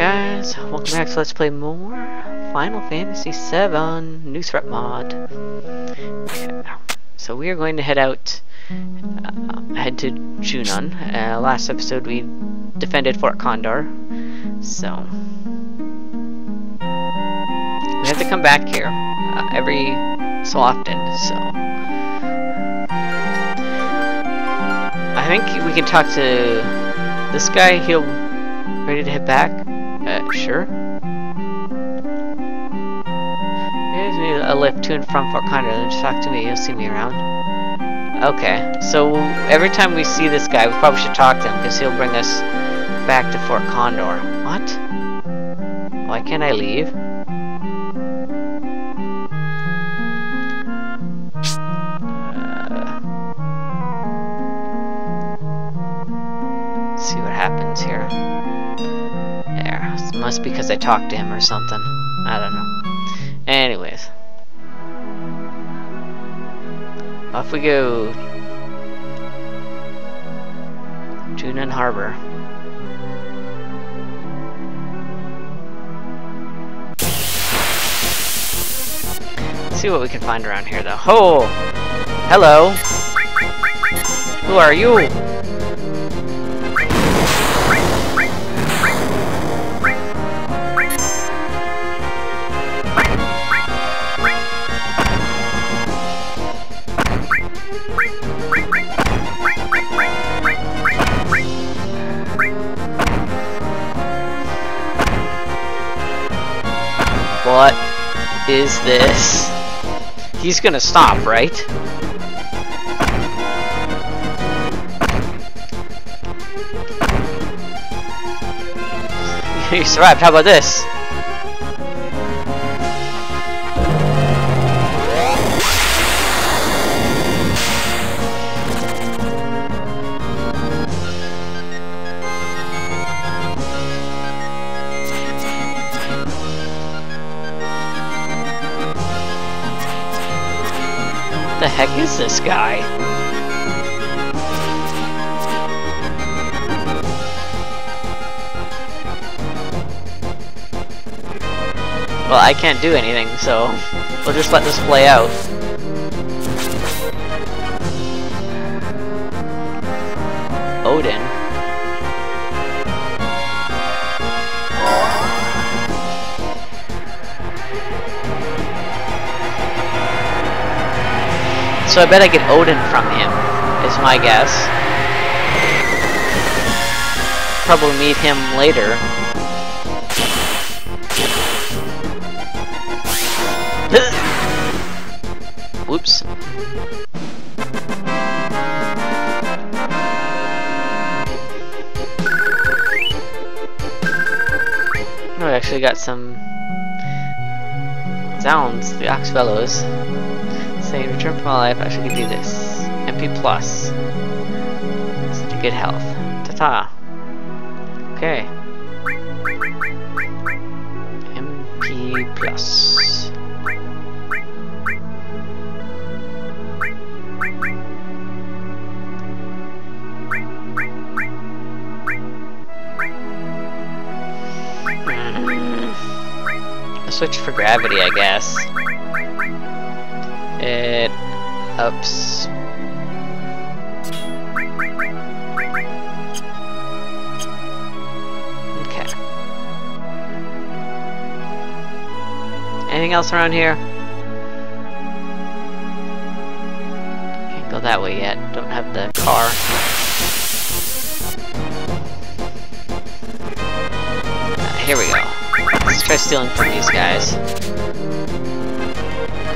guys, welcome back to Let's Play more Final Fantasy VII New Threat Mod. So we are going to head out, uh, head to Junon. Uh, last episode we defended Fort Condor, so we have to come back here uh, every so often. So I think we can talk to this guy. He'll ready to head back. Uh, sure. Guys need a lift to and from Fort Condor, then just talk to me, you'll see me around. Okay, so every time we see this guy, we probably should talk to him, because he'll bring us back to Fort Condor. What? Why can't I leave? Must be because I talked to him or something. I don't know. Anyways. Off we go. Junon Harbor. Let's see what we can find around here though. Oh! Hello! Who are you? This? He's gonna stop, right? you survived, how about this? Heck is this guy? Well, I can't do anything, so we'll just let this play out. So I bet I get Odin from him, is my guess. Probably meet him later. Whoops. Oh, I actually got some sounds, the Ox Saying return from my life, I should give you this. MP plus. Such a good health. Ta-ta. Okay. MP plus. Hmm. Switch for gravity, I guess. Ups. Okay. Anything else around here? Can't go that way yet. Don't have the car. Uh, here we go. Let's try stealing from these guys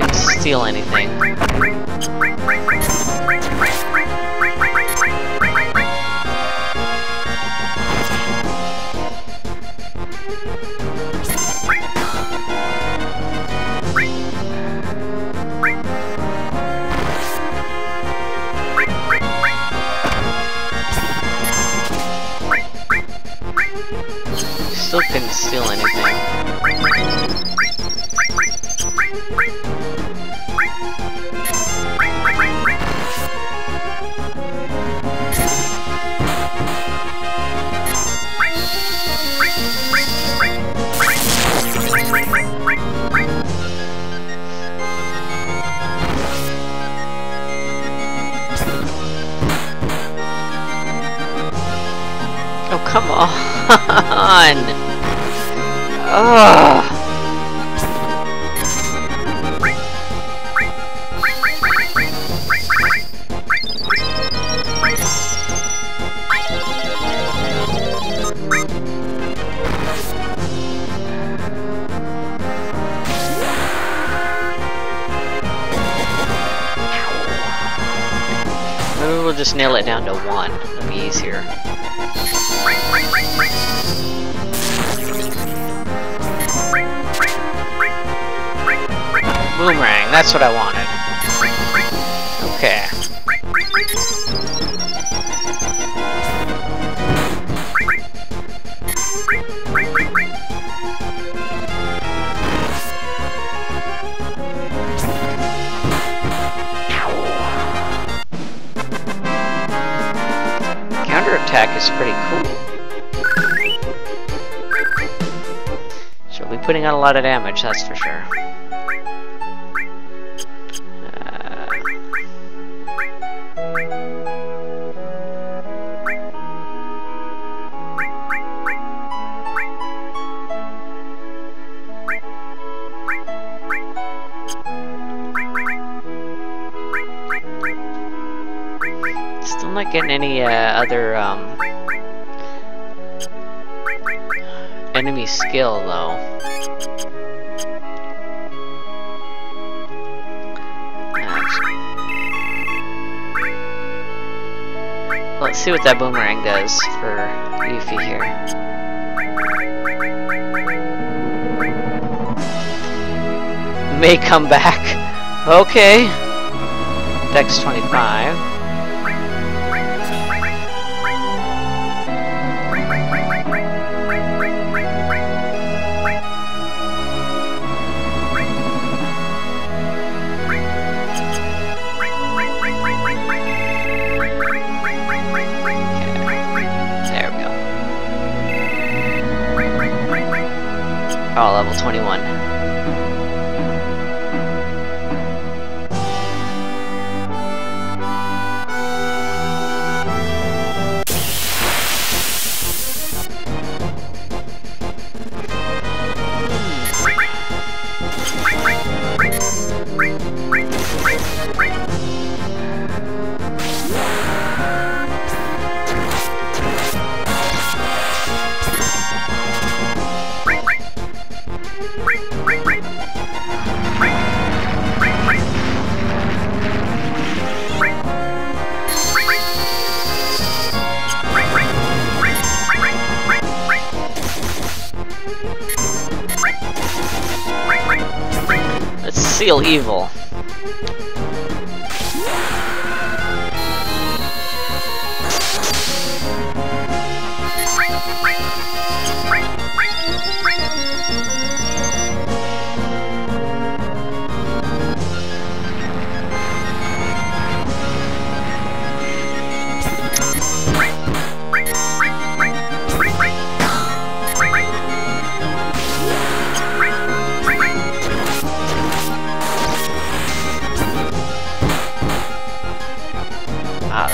couldn't steal anything. Couldn't steal anything. On! Ugh! Maybe we'll just nail it down to one. It'll be easier. Boomerang, that's what I wanted. Okay. Counterattack is pretty cool. She'll be putting out a lot of damage, that's for sure. Any uh, other um, enemy skill though. Let's see what that boomerang does for Yuffie here. May come back. Okay. Dex 25. Level 21. Evil.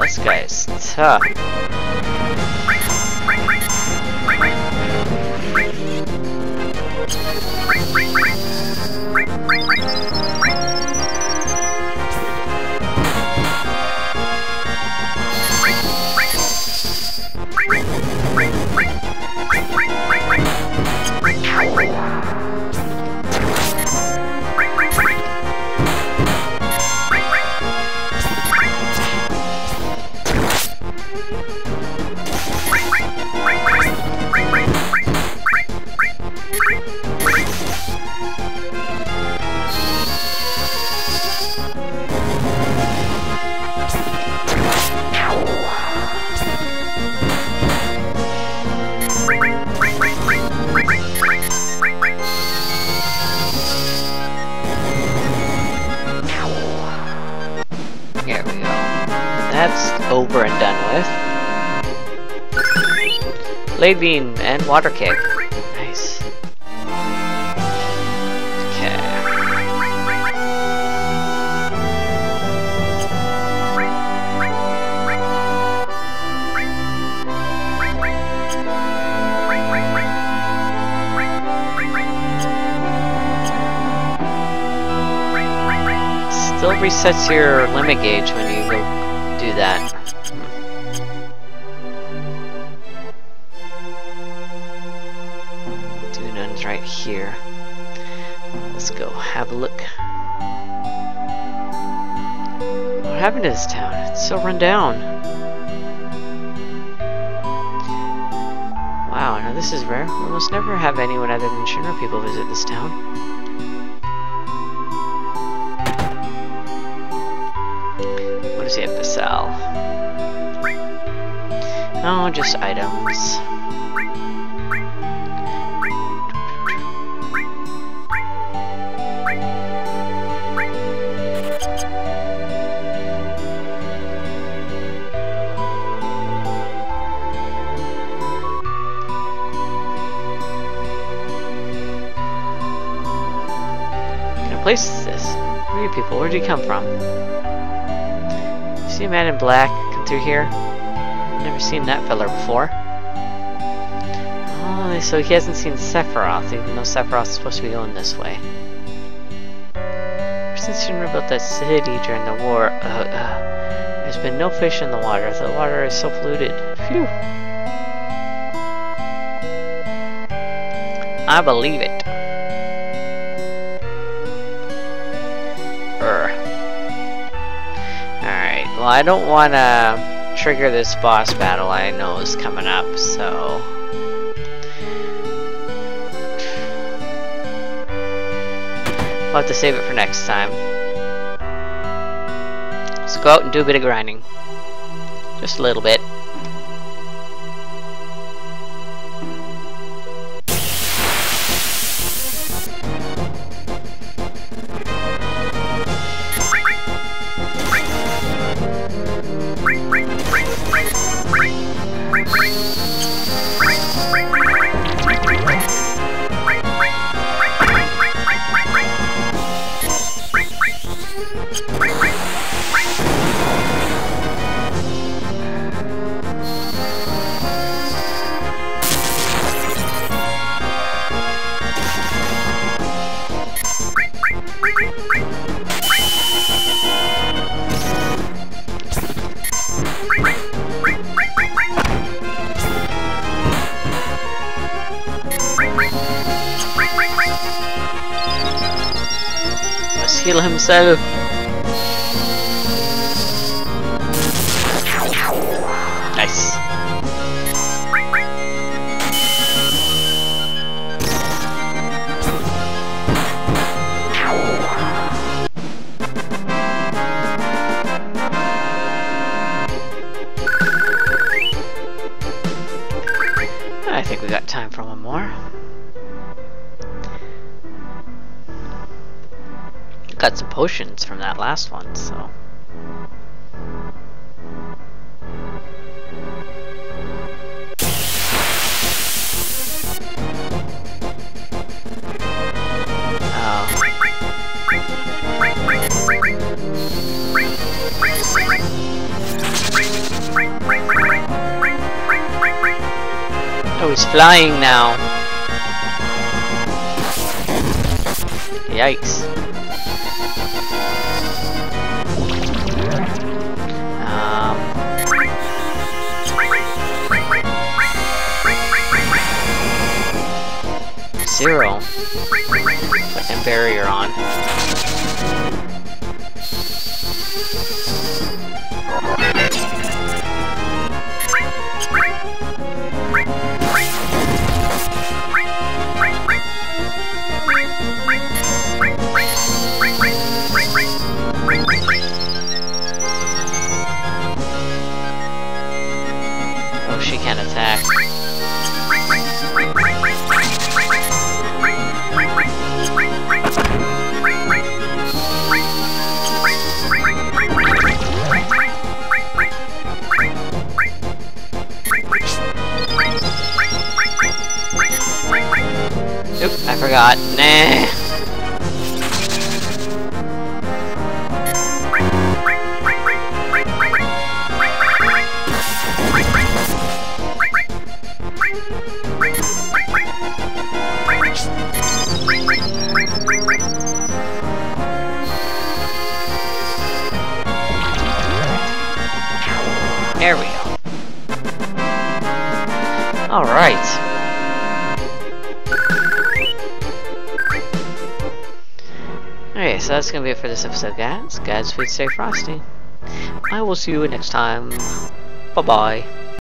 This guy's tough. that's over and done with. Lay Beam and Water Kick. Nice. Okay. Still resets your limit gauge when you go do that. Junon's right here. Let's go have a look. What happened to this town? It's so run down. Wow, now this is rare. We almost never have anyone other than Shinra people visit this town. Oh, just items. place this? Who are you people? Where did you come from? You see a man in black come through here? Never seen that feller before. Oh, so he hasn't seen Sephiroth, even though Sephiroth's supposed to be going this way. Since you rebuilt that city during the war, uh, uh, there's been no fish in the water. The water is so polluted. Phew. I believe it. Err. Alright, well I don't want to trigger this boss battle I know is coming up, so... We'll have to save it for next time. Let's go out and do a bit of grinding. Just a little bit. Heal got some potions from that last one, so... Oh. oh, he's flying now. Yikes. Zero. Put And barrier on. Forgot. Nah. Episode, guys. Guys, food stay frosty. I will see you next time. Bye-bye.